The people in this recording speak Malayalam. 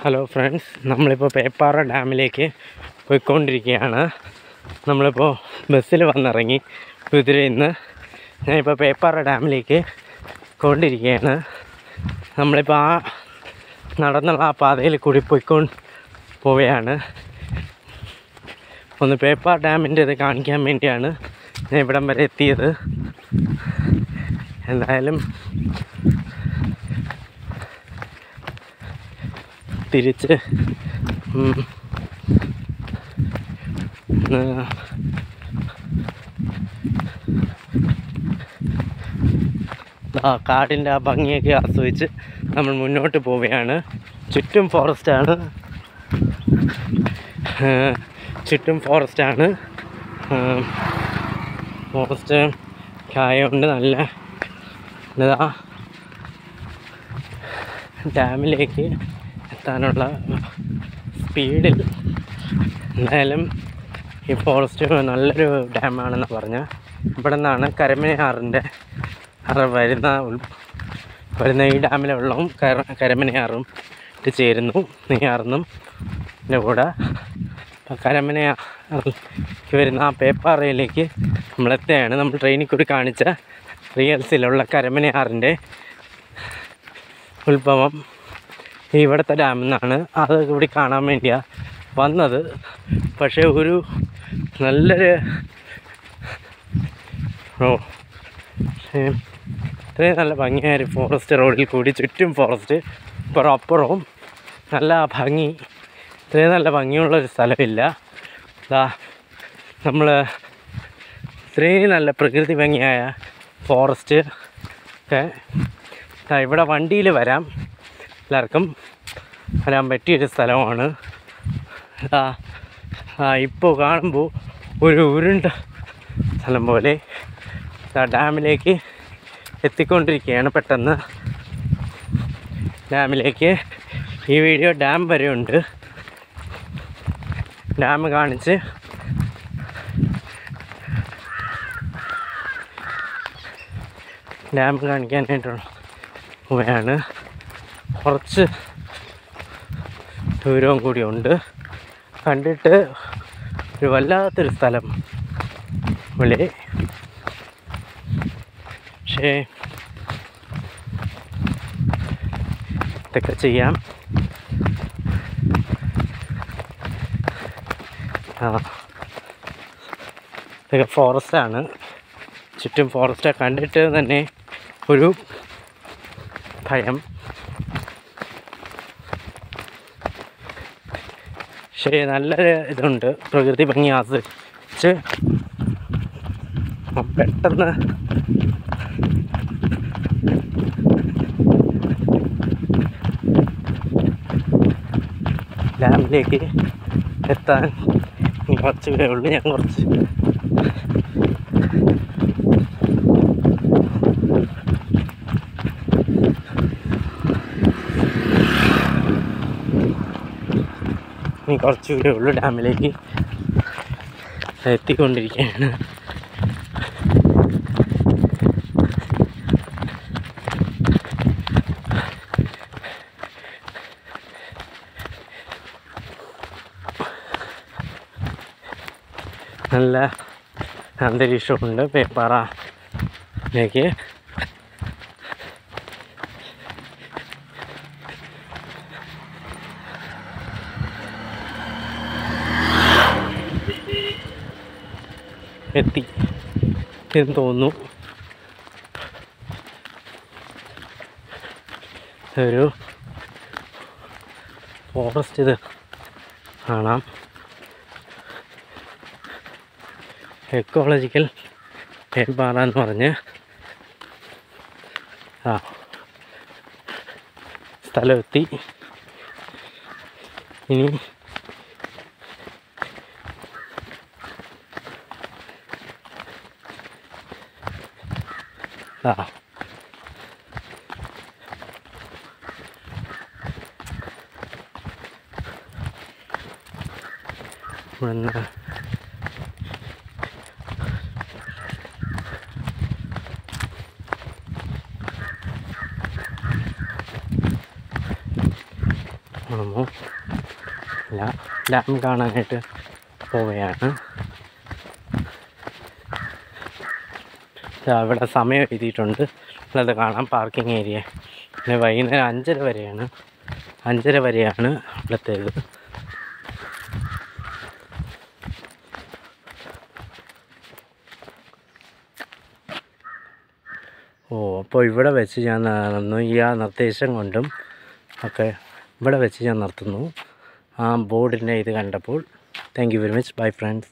ഹലോ ഫ്രണ്ട്സ് നമ്മളിപ്പോൾ പേപ്പാറ ഡാമിലേക്ക് പോയിക്കൊണ്ടിരിക്കുകയാണ്. നമ്മളിപ്പോൾ ബസ്സിൽ വന്നിറങ്ങി കുതിരയിൽ നിന്ന് ഞാനിപ്പോൾ പേപ്പാറ ഡാമിലേക്ക് കൊണ്ടിരിക്കുകയാണ്. നമ്മളിപ്പോൾ ആ നടന്നുള്ള ആ പാതയിൽ കൂടി പോയിക്കൊണ്ട് പോവുകയാണ്. ഒന്ന് പേപ്പാർ ഡാമിന്റെ ഇത് കാണിക്കാൻ വേണ്ടിയാണ് ഞാൻ ഇവിടം വരെ എത്തിയത്. എന്തായാലും തിരിച്ച്. ആ. കാടിന്റെ ആ ഭംഗിയൊക്കെ ആസ്വദിച്ച് നമ്മൾ മുന്നോട്ട് പോവുകയാണ്. ചുറ്റും ഫോറസ്റ്റാണ് ചുറ്റും ഫോറസ്റ്റാണ് ഫോറസ്റ്റ് ആയതുകൊണ്ട് നല്ല ഇതാ. ഡാമിലേക്ക് എത്താനുള്ള സ്പീഡിൽ. എന്തായാലും ഈ ഫോറസ്റ്റ് നല്ലൊരു ഡാമാണെന്ന് പറഞ്ഞ് ഇവിടെ നിന്നാണ് കരമനയാറിന്റെ വരുന്ന ഉൾ- വരുന്ന ഈ ഡാമിലെ വെള്ളവും കര കരമനയാറും ഇട്ട് ചേരുന്നു. നെയ്യാറിനും ഇതിന്റെ കൂടെ. കരമനയാറിലേക്ക് വരുന്ന ആ പേപ്പാറയിലേക്ക് നമ്മളെത്തെയാണ് നമ്മൾ ട്രെയിനിൽ കൂടി കാണിച്ച റിയൽസിലുള്ള കരമനയാറിന്റെ ഉത്ഭവം. ഇവിടുത്തെ ഡാമിൽ നിന്നാണ് അത് കൂടി കാണാൻ വേണ്ടിയാണ് വന്നത്. പക്ഷേ ഒരു നല്ലൊരു ഓ ഇത്രയും നല്ല ഭംഗിയായ ഫോറസ്റ്റ് റോഡിൽ കൂടി ചുറ്റും ഫോറസ്റ്റ് ഇപ്പുറം നല്ല ഭംഗി. ഇത്രയും നല്ല ഭംഗിയുള്ളൊരു സ്ഥലമില്ല. ഇതാ നമ്മൾ ഇത്രയും നല്ല പ്രകൃതി ഭംഗിയായ ഫോറസ്റ്റ് ഒക്കെ. ഇവിടെ വണ്ടിയിൽ വരാം. എല്ലാവർക്കും വരാൻ പറ്റിയൊരു സ്ഥലമാണ്. ഇപ്പോൾ കാണുമ്പോൾ ഒരു ഉരുണ്ട സ്ഥലം പോലെ ഡാമിലേക്ക് എത്തിക്കൊണ്ടിരിക്കുകയാണ് പെട്ടെന്ന്. ഡാമിലേക്ക് ഈ വീഡിയോ ഡാം വരെ ഉണ്ട്. ഡാം കാണിച്ച് ഡാം കാണിക്കാനായിട്ടുള്ള പോവുകയാണ്. കുറച്ച് ദൂരവും കൂടി ഉണ്ട് കണ്ടിട്ട് ഒരു വല്ലാത്തൊരു സ്ഥലം വിളി പക്ഷേ ഇതൊക്കെ ചെയ്യാം. ആ. ഇതൊക്കെ ഫോറസ്റ്റാണ് ചുറ്റും ഫോറസ്റ്റ് കണ്ടിട്ട് തന്നെ ഒരു ഭയം. പക്ഷേ നല്ലൊരു ഇതുണ്ട്. പ്രകൃതി ഭംഗി ആസ്വദിച്ച് പെട്ടെന്ന് ഡാമിലേക്ക് എത്താൻ കുറച്ച് പേരുള്ളൂ ഞാൻ കുറച്ച്. ഇനി കുറച്ചുകൂടെ ഉള്ളു ഡാമിലേക്ക് എത്തിക്കൊണ്ടിരിക്കുകയാണ്. നല്ല അന്തരീക്ഷമുണ്ട് പേപ്പാറയിലേക്ക് എത്തി എന്ന് തോന്നുന്നു. ഒരു ഫോറസ്റ്റ് ഇത് കാണാം. എക്കോളജിക്കൽ ഹെൽപ്പാറ എന്ന് പറഞ്ഞ്. ആ. സ്ഥലമെത്തി ഇനി ആ ഇവിടുന്ന് നമ്മൾ ഡാം കാണാനായിട്ട് പോവുകയാണ് ദാ ഇവിടെ സമയം എഴുതിയിട്ടുണ്ട്. അത് കാണാം. പാർക്കിംഗ് ഏരിയ പിന്നെ വൈകുന്നേരം അഞ്ചര വരെയാണ്. അഞ്ചര വരെയാണ് ഇവിടുത്തേത് ഓ അപ്പോൾ ഇവിടെ വെച്ച് ഞാൻ നടന്നു. ഈ ആ നിർദ്ദേശം കൊണ്ടും ഒക്കെ ഇവിടെ വെച്ച് ഞാൻ നിർത്തുന്നു. ആ ബോർഡിന്റെ ഇത് കണ്ടപ്പോൾ. Thank you very much bye friends